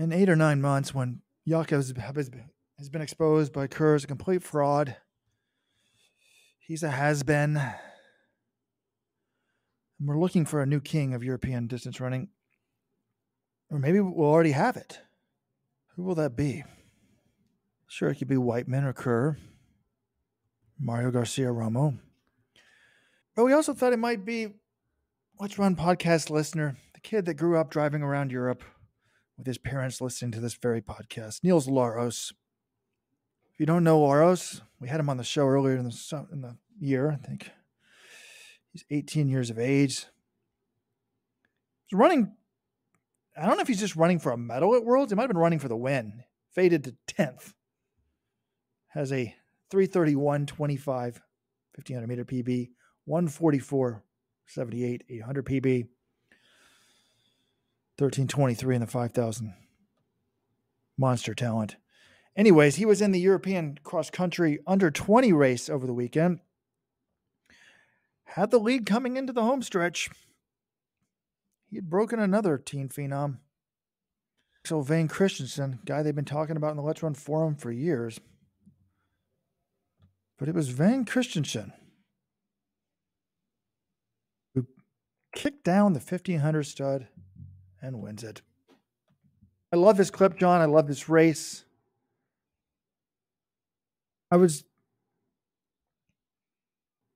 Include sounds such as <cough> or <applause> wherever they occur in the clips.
in eight or nine months when Jakob has been exposed by Kerr as a complete fraud. He's a has been. And we're looking for a new king of European distance running. Or maybe we'll already have it. Who will that be? Sure, it could be Wightman or Kerr, Mario Garcia Romo. But we also thought it might be Let's Run podcast listener, the kid that grew up driving around Europe with his parents listening to this very podcast, Niels Laros. If you don't know Laros, we had him on the show earlier in the, in the year, I think. He's 18 years of age. He's running, I don't know if he's just running for a medal at Worlds. He might have been running for the win. Faded to 10th has a 331 25 1500 meter PB, 144 78 800 PB, 1323 in the 5000 monster talent. Anyways, he was in the European cross country under 20 race over the weekend. Had the lead coming into the home stretch. He had broken another teen phenom. So Vang Christensen, guy they've been talking about in the Let's Run forum for years, but it was Vang Christensen who kicked down the 1500 stud and wins it. I love this clip, John. I love this race. I was,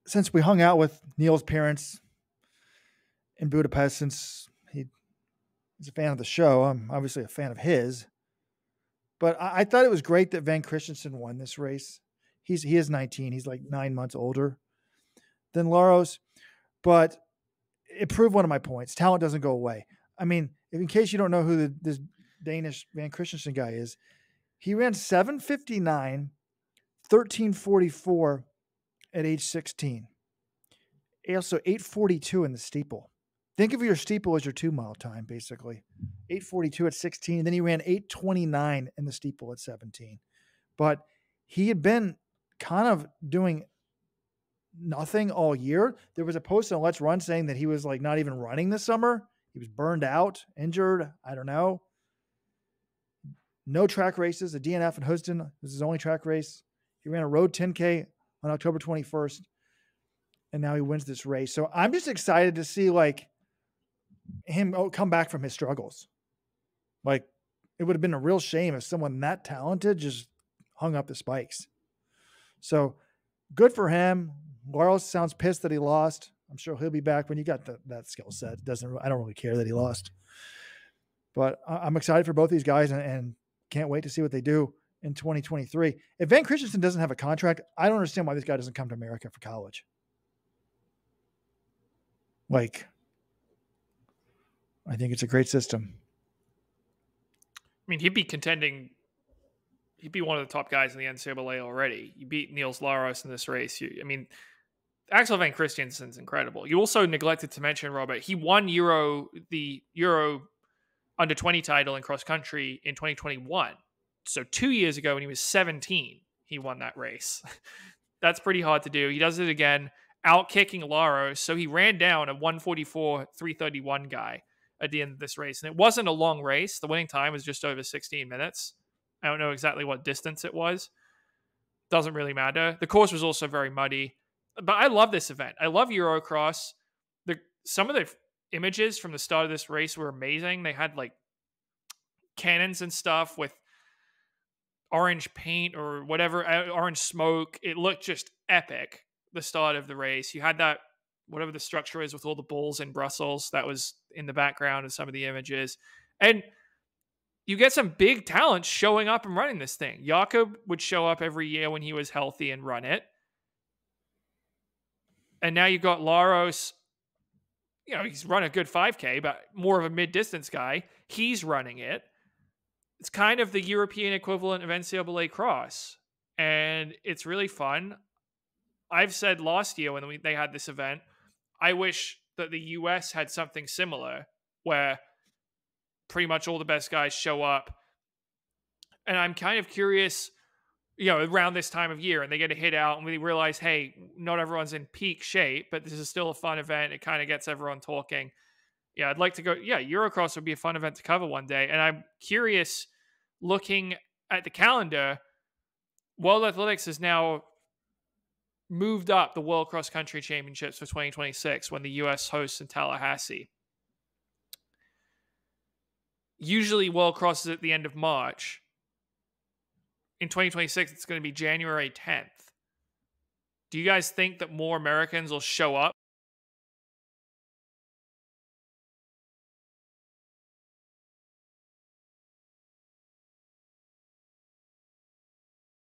since we hung out with Niels's parents in Budapest, since he is a fan of the show, I'm obviously a fan of his. But I, I thought it was great that Vang Christensen won this race he's he is 19. He's like nine months older than Laros, but it proved one of my points. Talent doesn't go away. I mean, in case you don't know who the, this Danish Vang Christensen guy is, he ran 759, 1344 at age 16. Also 842 in the steeple. Think of your steeple as your two mile time, basically. 842 at 16. Then he ran 829 in the steeple at 17. But he had been kind of doing nothing all year. There was a post on Let's Run saying that he was like not even running this summer. He was burned out, injured. I don't know. No track races. The DNF in Houston was his only track race. He ran a road 10K on October 21st, and now he wins this race. So I'm just excited to see like him oh, come back from his struggles. Like it would have been a real shame if someone that talented just hung up the spikes. So good for him. Laros sounds pissed that he lost. I'm sure he'll be back when you got the, that skill set. Doesn't I don't really care that he lost, but I'm excited for both these guys and, and can't wait to see what they do in 2023. If Vang Christensen doesn't have a contract, I don't understand why this guy doesn't come to America for college. Like, I think it's a great system. I mean, he'd be contending he'd be one of the top guys in the NCAA already. You beat Niels Laros in this race. You, I mean, Axel Vang Christensen's incredible. You also neglected to mention Robert. He won Euro the Euro under 20 title in cross country in 2021. So two years ago when he was 17, he won that race. <laughs> That's pretty hard to do. He does it again, out kicking Laros. So he ran down a 144 331 guy at the end of this race. And it wasn't a long race. The winning time was just over 16 minutes. I don't know exactly what distance it was. Doesn't really matter. The course was also very muddy. But I love this event. I love Eurocross. The some of the images from the start of this race were amazing. They had like cannons and stuff with orange paint or whatever, uh, orange smoke. It looked just epic. The start of the race. You had that whatever the structure is with all the bulls in Brussels that was in the background of some of the images. And you get some big talents showing up and running this thing. Jakob would show up every year when he was healthy and run it. And now you've got Laros. You know, he's run a good 5K, but more of a mid distance guy. He's running it. It's kind of the European equivalent of NCAA cross. And it's really fun. I've said last year when we, they had this event, I wish that the US had something similar where pretty much all the best guys show up. And I'm kind of curious, you know, around this time of year and they get a hit out and we realize, hey, not everyone's in peak shape, but this is still a fun event. It kind of gets everyone talking. Yeah, I'd like to go. Yeah, Eurocross would be a fun event to cover one day. And I'm curious, looking at the calendar, World Athletics has now moved up the World Cross Country Championships for 2026 when the US hosts in Tallahassee. Usually, World Cross is at the end of March. In 2026, it's going to be January 10th. Do you guys think that more Americans will show up